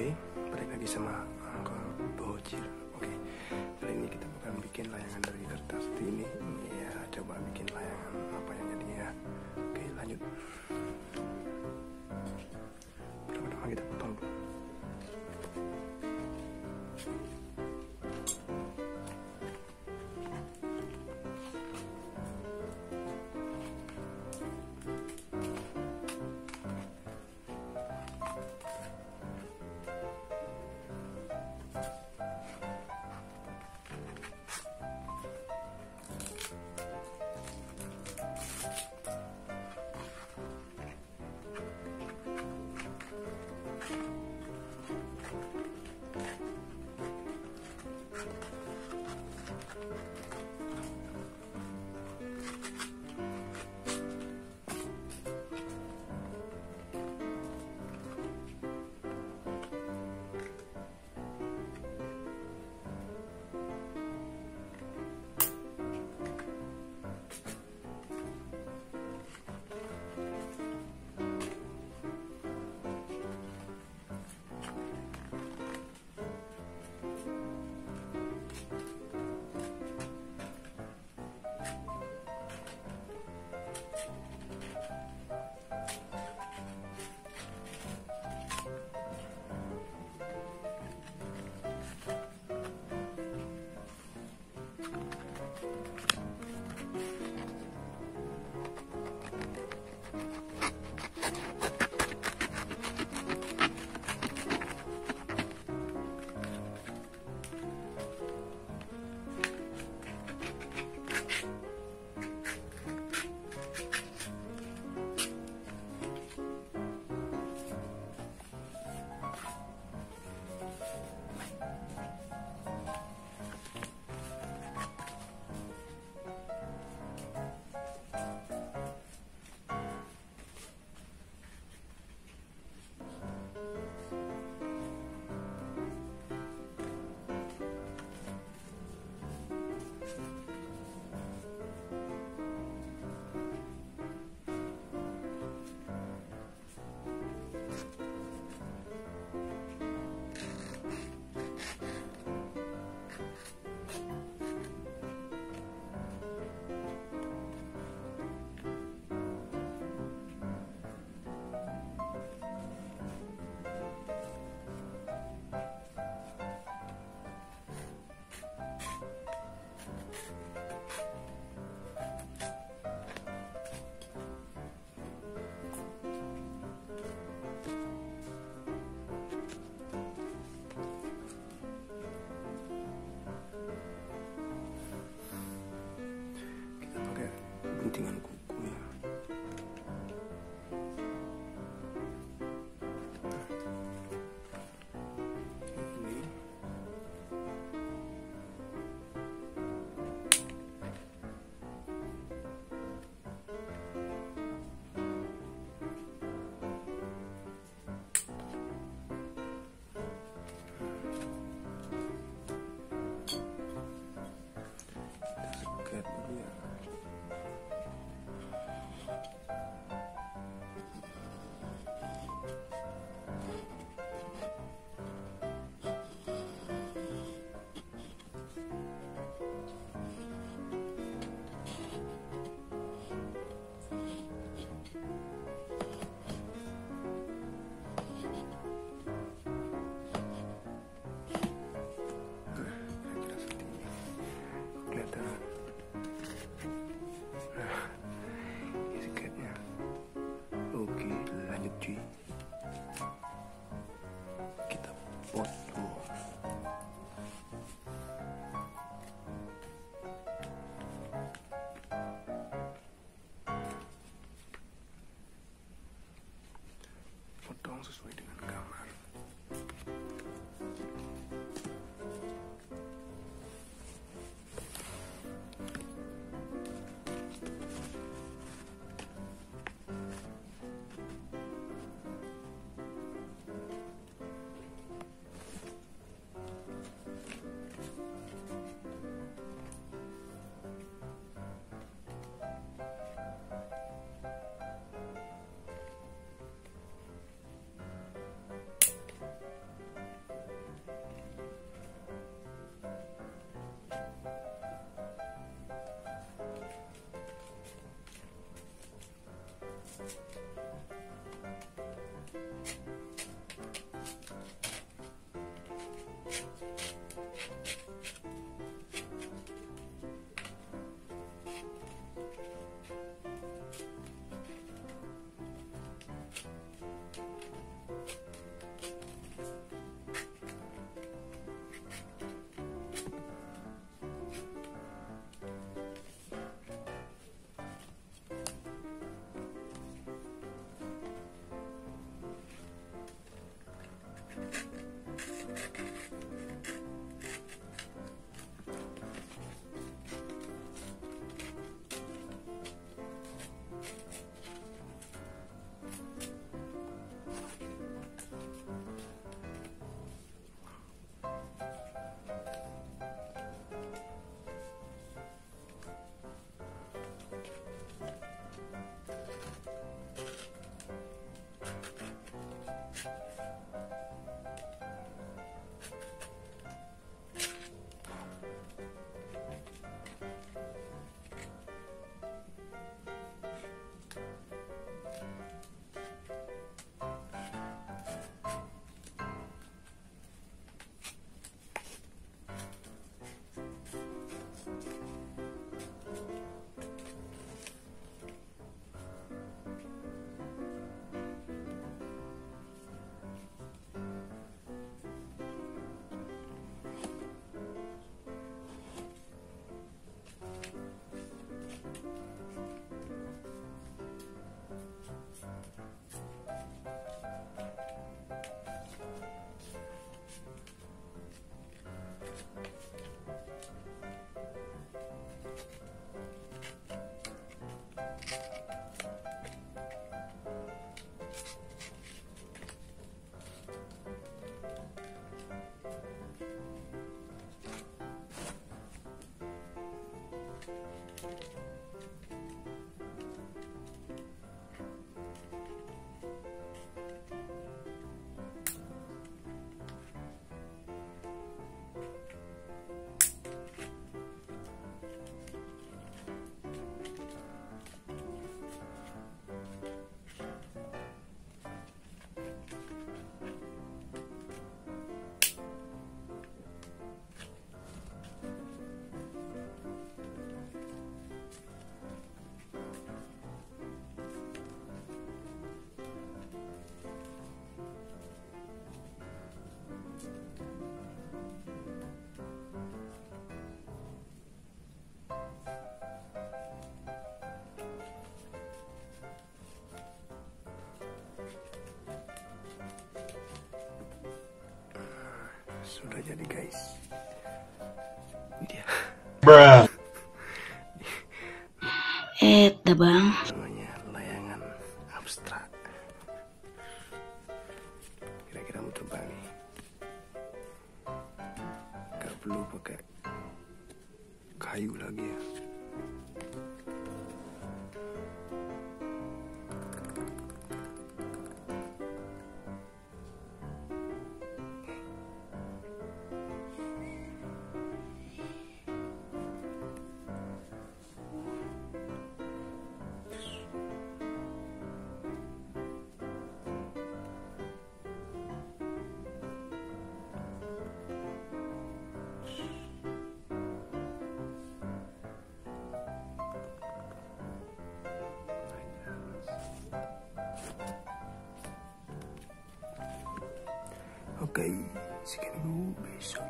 Oke, balik lagi sama Uncle Bocil. Oke, kali ini kita bakal bikin layangan dari kertas ini. Ya, coba bikin layangan apa yang jadinya ya. Oke, lanjut. Pertama-tama kita potong. Yeah. Sudah jadi guys. Dia Bruh. Eh, bang. namanya layangan abstrak. Kira-kira mau coba nih. Gak perlu pakai kayu lagi ya Okay, Sẽ kèm ngu